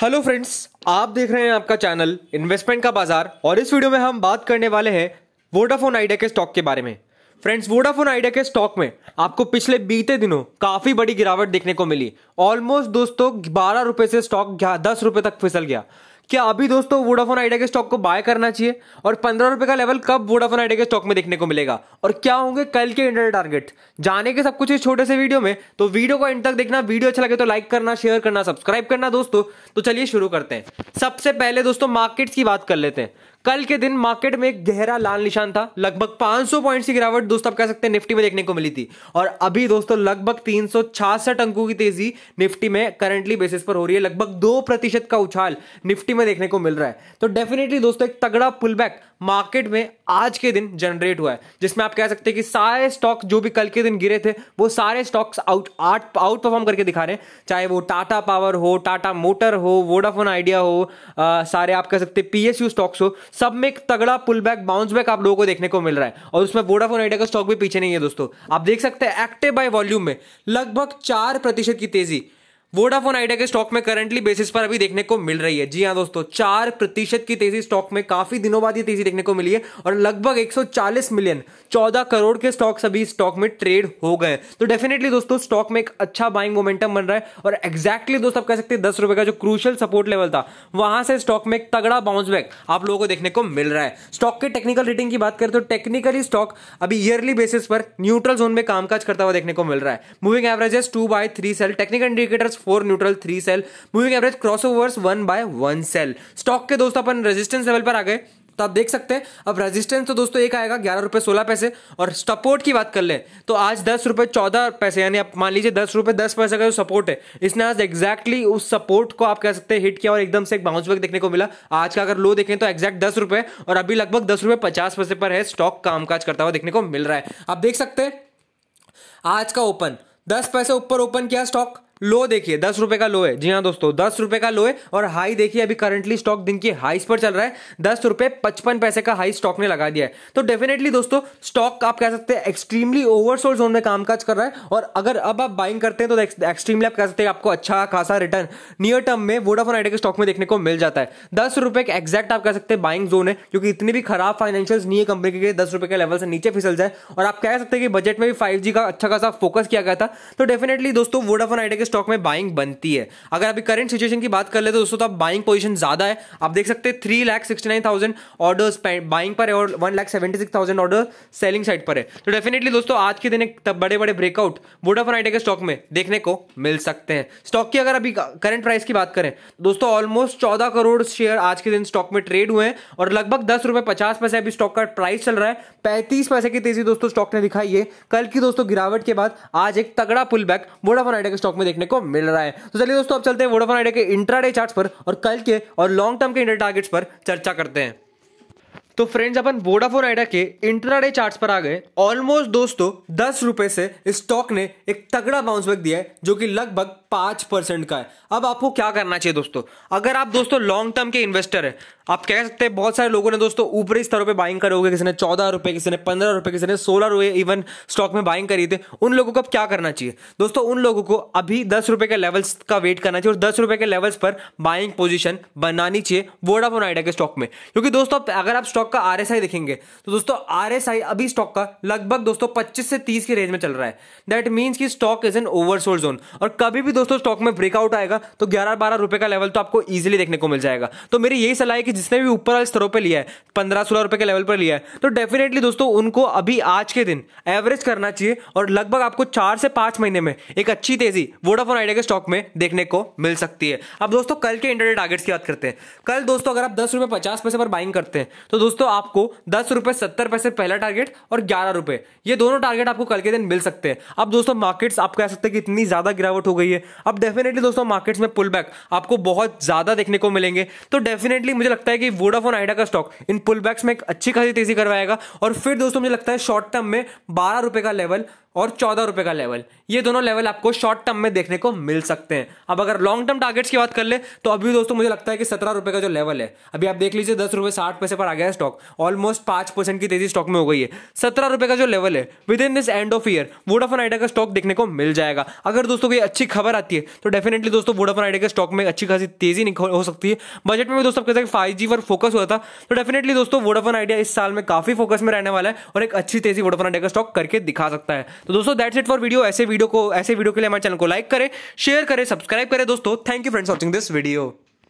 Hello friends आप देख रहे हैं आपका चैनल इन्वेस्टमेंट का बाज़ार और इस वीडियो में हम बात करने वाले हैं वोडाफोन आइडिया के स्टॉक के बारे में। फ्रेंड्स वोडाफोन आइडिया के स्टॉक में आपको पिछले बीते दिनों काफ़ी बड़ी गिरावट देखने को मिली। ऑलमोस्ट दोस्तों बारह रुपए से स्टॉक दस रुपए तक फिसल गया। क्या अभी दोस्तों वोडाफोन आइडिया के स्टॉक को बाय करना चाहिए? और पंद्रह रुपए का लेवल कब वोडाफोन आइडिया के स्टॉक में देखने को मिलेगा? और क्या होंगे कल के इंटरनेट टारगेट जाने के सब कुछ इस छोटे से वीडियो में। तो वीडियो को एंड तक देखना। वीडियो अच्छा लगे तो लाइक करना शेयर करना सब्सक्राइब करना दोस्तों। तो चलिए शुरू करते हैं। सबसे पहले दोस्तों मार्केट्स की बात कर लेते हैं। कल के दिन मार्केट में एक गहरा लाल निशान था। लगभग 500 पॉइंट्स की गिरावट दोस्तों आप कह सकते हैं निफ्टी में देखने को मिली थी। और अभी दोस्तों लगभग तीन सौ छियासठ अंकों की तेज़ी निफ्टी में करंटली बेसिस पर हो रही है। लगभग दो प्रतिशत का उछाल निफ्टी में देखने को मिल रहा है। तो डेफिनेटली दोस्तों एक तगड़ा पुल बैक मार्केट में आज के दिन जनरेट हुआ है जिसमें आप कह सकते हैं कि सारे स्टॉक जो भी कल के दिन गिरे थे वो सारे stocks out out outperform करके दिखा रहे हैं। चाहे वो टाटा पावर हो टाटा मोटर हो वोडाफोन आइडिया हो आ, सारे आप कह सकते हैं पीएसयू स्टॉक्स हो सब में एक तगड़ा पुल बैक बाउंस बैक आप लोगों को देखने को मिल रहा है। और उसमें वोडाफोन आइडिया का स्टॉक भी पीछे नहीं है दोस्तों। आप देख सकते हैं एक्टिव बाय वॉल्यूम में लगभग चार प्रतिशत की तेज़ी। वोडाफोन आइडिया के स्टॉक में करंटली बेसिस पर अभी देखने को मिल रही है। जी हाँ दोस्तों, चार प्रतिशत की तेज़ी स्टॉक में काफ़ी दिनों बाद ये तेज़ी देखने को मिली है और लगभग 140 मिलियन 14 करोड़ के स्टॉक्स अभी स्टॉक में ट्रेड हो गए तो डेफिनेटली दोस्तों स्टॉक में एक अच्छा बाइंग मोमेंटम बन रहा है और एक्जैक्टली दोस्तों आप कह सकते हैं, दस रुपए का जो क्रूशल सपोर्ट लेवल था, वहाँ से स्टॉक में एक तगड़ा बाउंस बैक आप लोगों को देखने को मिल रहा है। स्टॉक के टेक्निकल रेटिंग की बात करें तो टेक्निकली स्टॉक अभी ईयरली बेसिस पर न्यूट्रल जोन में कामकाज करता हुआ देखने को मिल रहा है। Moving averages two buy three sell technical indicators four neutral three sell, moving average crossovers one buy one sell. Stock के दोस्तों अपन रेजिस्टेंस लेवल पर आ गए तो आप देख सकते हैं, अब रेजिस्टेंस तो दोस्तों एक आएगा, ग्यारह रुपए सोलह पैसे, और सपोर्ट की बात कर ले तो आज दस रुपए चौदह पैसे, यानी आप मान लीजिए दस रुपए दस पैसे का जो सपोर्ट है, इसने आज एक्जैक्टली उस सपोर्ट को आप कह सकते हैं हिट किया, और एकदम से एक बाउंस बैक देखने को मिला। आज का अगर लो देखें तो एक्जैक्ट दस रुपए, और अभी लगभग दस रुपए पचास पैसे पर है स्टॉक कामकाज करता हुआ देखने को मिल रहा है। आप देख सकते हैं, आज का ओपन दस पैसे ऊपर ओपन किया स्टॉक लो देखिए, दस रुपए का लो है। जी हाँ दोस्तों, दस रुपए का लो है और हाई देखिए, अभी करंटली स्टॉक दिन की हाईस पर चल रहा है। दस रुपए पचपन पैसे का हाई स्टॉक ने लगा दिया है। तो डेफिनेटली दोस्तों स्टॉक आप कह सकते हैं एक्सट्रीमली ओवरसोल्ड जोन में कामकाज कर रहा है और अगर अब आप बाइंग करते हैं तो एक्सट्रीमली आप कह सकते हैं आपको अच्छा खासा रिटर्न नियर टर्म में वोडाफोन आइडिया के स्टॉक में देखने को मिल जाता है। दस रुपए एक्जैक्ट आप कह सकते हैं बाइंग जोन है, क्योंकि इतनी भी खराब फाइनेंशियल नहीं है कंपनी के दस रुपए के लेवल से नीचे फिसल जाए। और आप कह सकते हैं कि बजट में भी फाइव का अच्छा खासा फोकस किया गया था। तो डेफिनेटली दोस्तों वोडाफोन आइडिया स्टॉक में बाइंग बनती है। अगर अभी करंट सिचुएशन की बात कर ले तो दोस्तों तो आप बाइंग पोजीशन ज़्यादा है। आप देख सकते हैं three lakh sixty nine thousand orders buying पर है और one lakh seventy six thousand order selling side पर है। तो डेफिनेटली दोस्तों आज के दिन एक बड़े बड़े ब्रेकआउट वोडाफोन आइडिया के स्टॉक में देखने को मिल सकते हैं। स्टॉक की अगर अभी करंट प्राइस की बात करें, दोस्तों ऑलमोस्ट चौदह करोड़ शेयर आज के दिन स्टॉक में ट्रेड हुए हैं और लगभग दस रुपए पचास पैसे अभी स्टॉक का प्राइस चल रहा है। पैंतीस पैसे की तेज़ी दोस्तों स्टॉक ने दिखाई है। कल की दोस्तों गिरावट के बाद आज एक तगड़ा पुल बैक वोडाफोन आइडिया के स्टॉक में देखने को मिल रहा है। तो चलिए दोस्तों, अब चलते चलते हैं वोडाफोन आइडिया के इंट्राडे चार्ट पर और कल के और लॉन्ग टर्म के इंडिया टारगेट्स पर चर्चा करते हैं। तो फ्रेंड्स, अपन वोडाफोन आइडिया के इंट्राडे चार्ट्स पर आ गए। ऑलमोस्ट दोस्तों, दस रुपए से स्टॉक ने एक तगड़ा बाउंस बैक दिया है, जो कि लगभग पाँच परसेंट का है। अब आपको क्या करना चाहिए दोस्तों? अगर आप दोस्तों लॉन्ग टर्म के इन्वेस्टर है, आप कह सकते हैं बहुत सारे लोगों ने दोस्तों ऊपरी स्तरों पे बाइंग करे होगे। किसी ने चौदह रुपए, किसी ने पंद्रह रुपए, किसी ने सोलह रुपए इवन स्टॉक में बाइंग करी थे। उन लोगों को अब क्या करना चाहिए? दोस्तों, उन लोगों को अभी दस रुपए के लेवल्स का वेट करना चाहिए और दस रुपए के लेवल्स पर बाइंग पोजिशन बनानी चाहिए वोडाफोन आइडिया के स्टॉक में। क्योंकि दोस्तों अगर आप स्टॉक का आर देखेंगे। तो दोस्तों आर अभी स्टॉक का लगभग दोस्तों पच्चीस से तीस की रेंज में चल रहा है। दैट मीन्स की stock is an oversold zone और कभी भी दोस्तों स्टॉक में ब्रेकआउट आएगा तो ग्यारह बारह रुपए का लेवल तो आपको ईजिली देखने को मिल जाएगा। तो मेरी यही सलाह है कि जिसने भी ऊपर वाले स्तरों पे लिया है, पंद्रह सोलह रुपए के लेवल पर लिया है तो डेफिनेटली दोस्तों उनको अभी आज के दिन एवरेज करना चाहिए और लगभग आपको चार से पाँच महीने में एक अच्छी तेज़ी वोडाफोन आइडिया के स्टॉक में देखने को मिल सकती है। अब दोस्तों, कल के इंटरनेट टारगेट्स की बात करते हैं। कल दोस्तों अगर आप दस रुपए पचास पैसे पर बाइंग करते हैं तो दोस्तों, आपको दस रुपए, सत्तर पैसे पहला टारगेट और ग्यारह रुपए। ये दोनों टारगेट आपको कल के दिन मिल सकते हैं। अब दोस्तों मार्केट्स आप कह सकते हैं कि इतनी ज़्यादा गिरावट हो गई है। अब डेफिनेटली दोस्तों मार्केट्स में पुल बैक आपको बहुत ज़्यादा देखने को मिलेंगे। तो डेफिनेटली मुझे लगता है कि वोडाफोन आइडिया का स्टॉक इन पुल बैक्स में एक अच्छी खासी तेज़ी करवाएगा। और फिर दोस्तों, मुझे लगता है शॉर्ट टर्म में बारह का लेवल और चौदह रुपए का लेवल ये दोनों लेवल आपको शॉर्ट टर्म में देखने को मिल सकते हैं. अब अगर लॉन्ग टर्म टारगेट्स की बात कर ले तो अभी दोस्तों मुझे लगता है कि सत्रह रुपए का जो लेवल है, अभी आप देख लीजिए दस रुपए साठ पैसे पर आ गया स्टॉक ऑलमोस्ट पाँच परसेंट की तेज़ी स्टॉक में हो गई है. सत्रह रुपए का जो लेवल है within this end of year Vodafone Idea का स्टॉक देखने को मिल जाएगा. अगर दोस्तों कोई अच्छी खबर आती है तो डेफिनेटली दोस्तों वोडाफोन आइडिया के स्टॉक में अच्छी खासी तेज़ी हो सकती है. बजट में भी दोस्तों कहते हैं फाइव जी पर फोकस हुआ था तो डेफिनेटली दोस्तों वोडाफोन आइडिया इस साल में काफ़ी फोकस में रहने वाला है और एक अच्छी तेज़ी वोडाफोन आइडिया का स्टॉक करके दिखा सकता है. तो दोस्तों दैट्स इट फॉर वीडियो ऐसे वीडियो को, ऐसे वीडियो के लिए हमारे चैनल को लाइक करें शेयर करें सब्सक्राइब करें। दोस्तों thank you friends watching this video